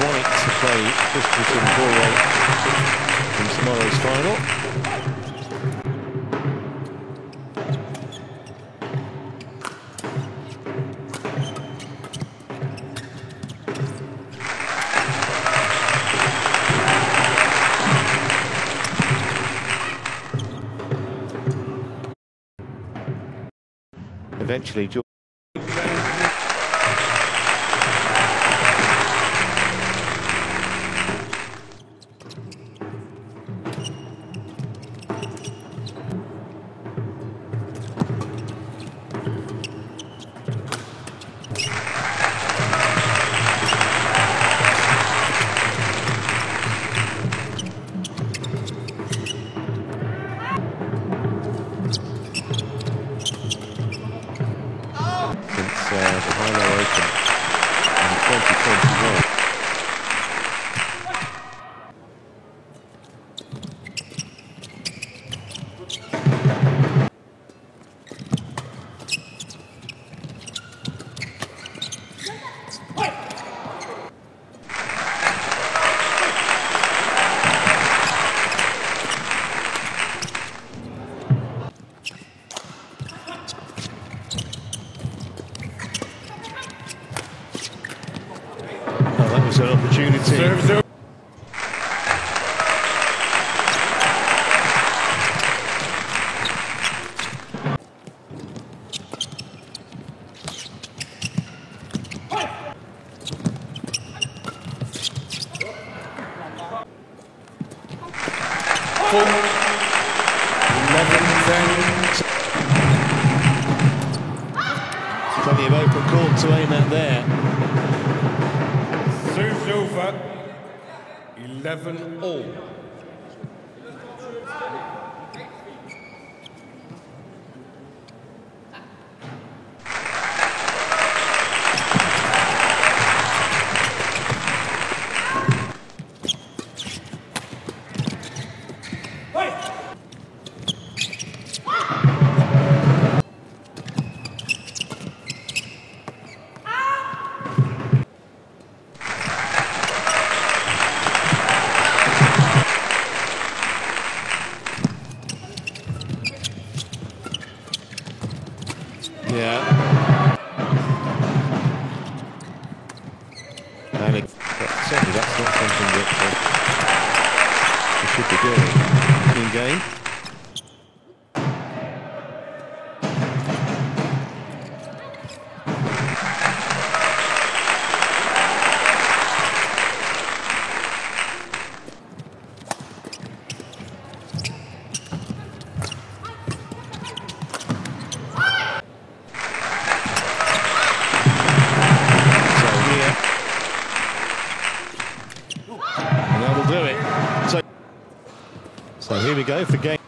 to play Christensen Poirier uh, in tomorrow's final. Eventually, Full. 11 10. Plenty of open court to aim at there. 11 all. And it, but certainly that's not something that uh, we should be doing in game. So we go for game.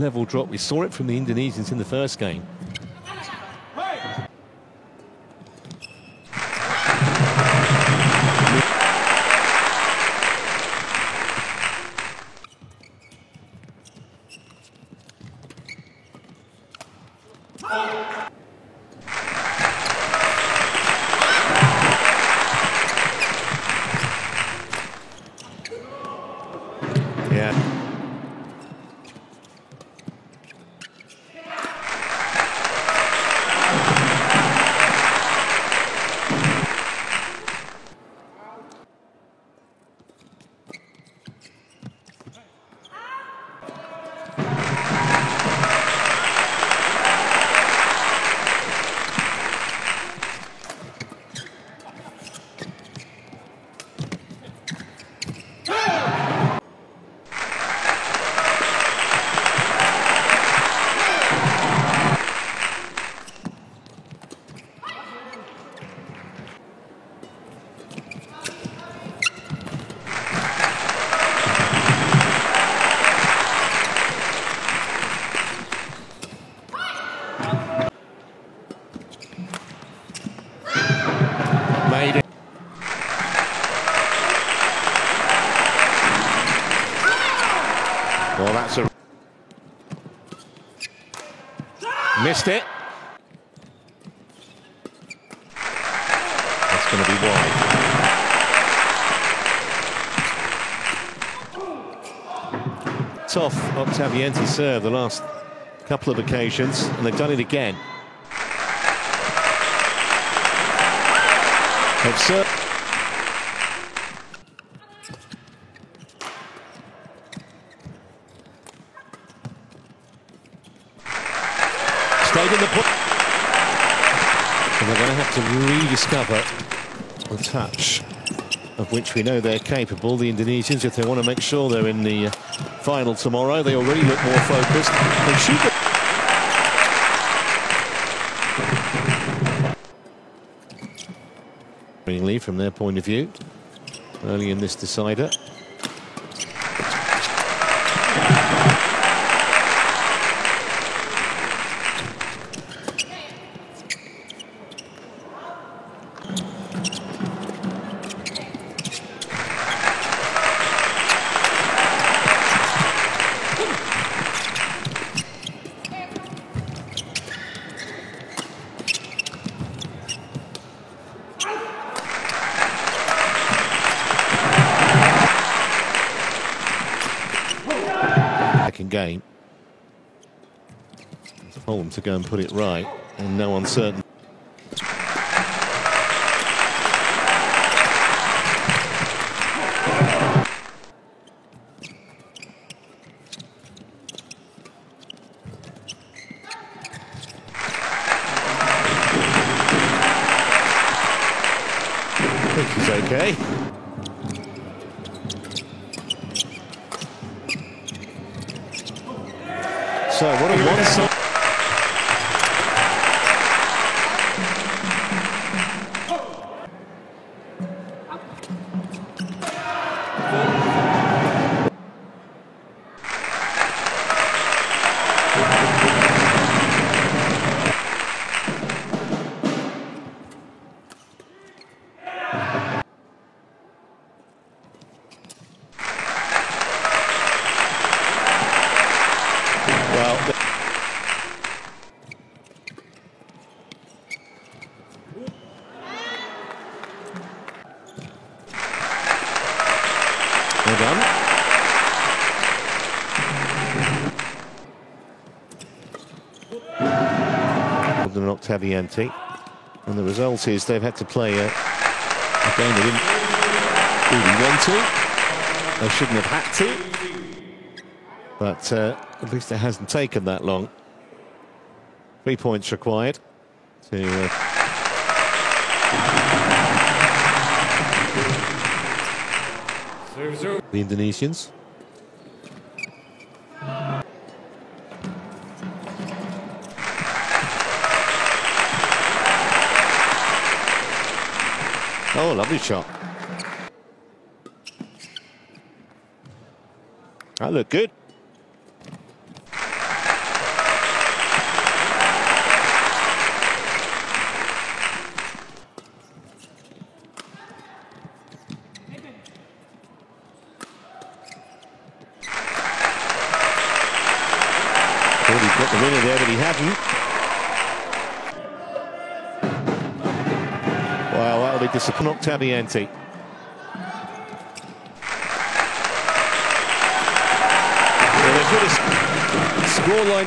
Level drop. We saw it from the Indonesians in the first game. Well, that's a... Missed it. That's going to be wide. Tough Oktavianti serve the last couple of occasions, and they've done it again. They've served. Stayed in the point. And they're going to rediscover the touch of which we know they're capable, the Indonesians, if they want to make sure they're in the uh, final tomorrow. They already look more focused. They should get from their point of view early in this decider. Game. It's Fulham to go and put it right, and no uncertain. So what a one done. Than Oktavianti. And the result is they've had to play a, a game they didn't really want to. They shouldn't have had to. But uh, at least it hasn't taken that long. Three points required to. Uh, the Indonesians. Oh, lovely shot. That looked good. Hadn't. Well, that'll be disappointing. Well, they've scoreline.